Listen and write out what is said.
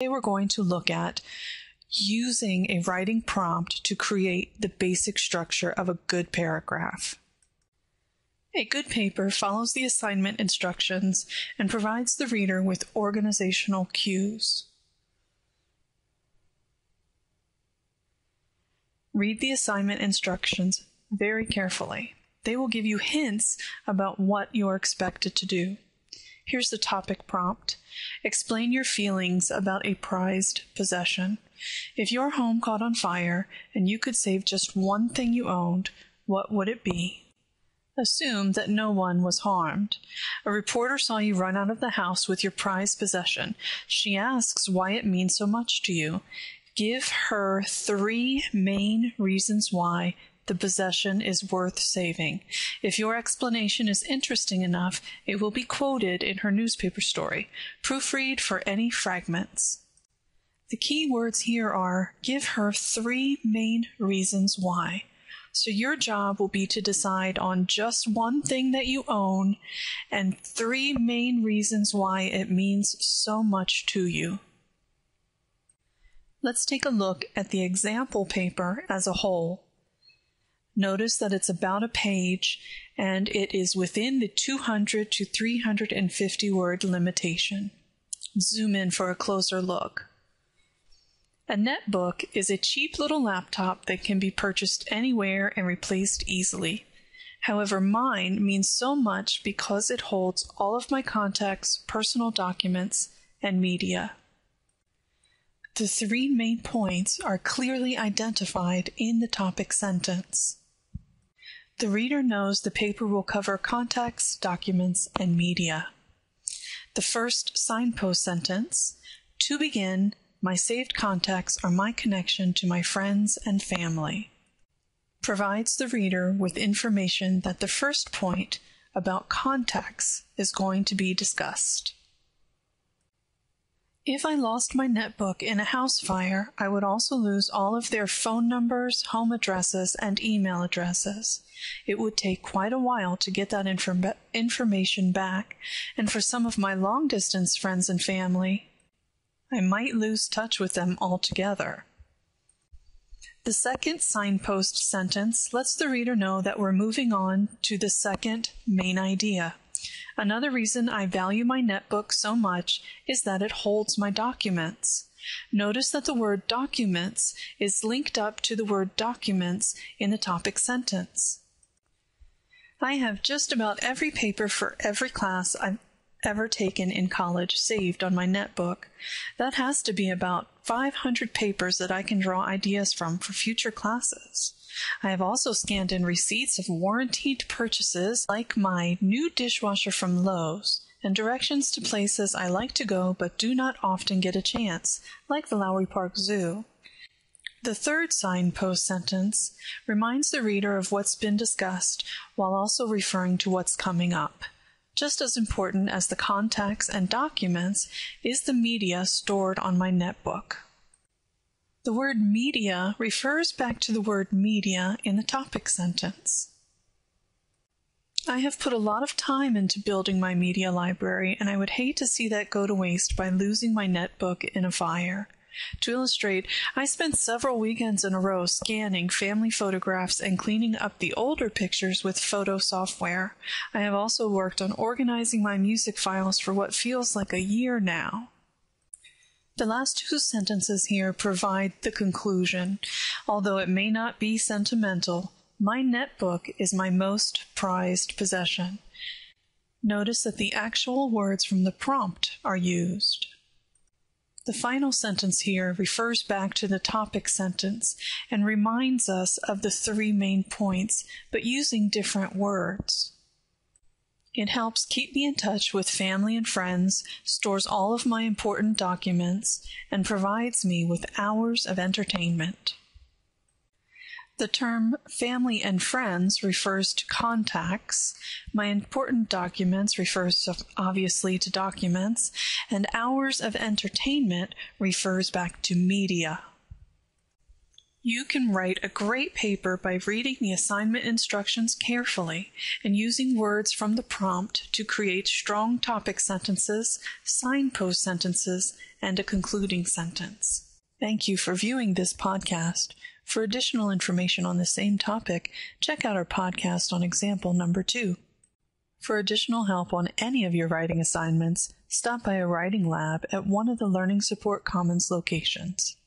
Today we're going to look at using a writing prompt to create the basic structure of a good paragraph. A good paper follows the assignment instructions and provides the reader with organizational cues. Read the assignment instructions very carefully. They will give you hints about what you're expected to do. Here's the topic prompt. Explain your feelings about a prized possession. If your home caught on fire and you could save just one thing you owned, what would it be? Assume that no one was harmed. A reporter saw you run out of the house with your prized possession. She asks why it means so much to you. Give her three main reasons why the possession is worth saving. If your explanation is interesting enough, it will be quoted in her newspaper story. Proofread for any fragments. The key words here are give her three main reasons why. So your job will be to decide on just one thing that you own and three main reasons why it means so much to you. Let's take a look at the example paper as a whole. Notice that it's about a page and it is within the 200 to 350 word limitation. Zoom in for a closer look. A netbook is a cheap little laptop that can be purchased anywhere and replaced easily. However, mine means so much because it holds all of my contacts, personal documents, and media. The three main points are clearly identified in the topic sentence. The reader knows the paper will cover contacts, documents, and media. The first signpost sentence To begin, my saved contacts are my connection to my friends and family provides the reader with information that the first point about contacts is going to be discussed. If I lost my netbook in a house fire, I would also lose all of their phone numbers, home addresses, and email addresses. It would take quite a while to get that inform- information back, and for some of my long distance friends and family, I might lose touch with them altogether. The second signpost sentence lets the reader know that we're moving on to the second main idea. Another reason I value my netbook so much is that it holds my documents. Notice that the word documents is linked up to the word documents in the topic sentence. I have just about every paper for every class I've ever taken in college saved on my netbook. That has to be about 500 papers that I can draw ideas from for future classes. I have also scanned in receipts of warranted purchases like my new dishwasher from Lowe's and directions to places I like to go but do not often get a chance, like the Lowry Park Zoo. The third signpost sentence reminds the reader of what's been discussed while also referring to what's coming up. Just as important as the contacts and documents is the media stored on my netbook. The word media refers back to the word media in the topic sentence. I have put a lot of time into building my media library, and I would hate to see that go to waste by losing my netbook in a fire. To illustrate, I spent several weekends in a row scanning family photographs and cleaning up the older pictures with photo software. I have also worked on organizing my music files for what feels like a year now. The last two sentences here provide the conclusion. Although it may not be sentimental, my netbook is my most prized possession. Notice that the actual words from the prompt are used. The final sentence here refers back to the topic sentence and reminds us of the three main points, but using different words. It helps keep me in touch with family and friends, stores all of my important documents, and provides me with hours of entertainment. The term family and friends refers to contacts. My important documents refers to, obviously to documents, and hours of entertainment refers back to media. You can write a great paper by reading the assignment instructions carefully and using words from the prompt to create strong topic sentences, signpost sentences, and a concluding sentence. Thank you for viewing this podcast. For additional information on the same topic, check out our podcast on example number two. For additional help on any of your writing assignments, stop by a writing lab at one of the Learning Support Commons locations.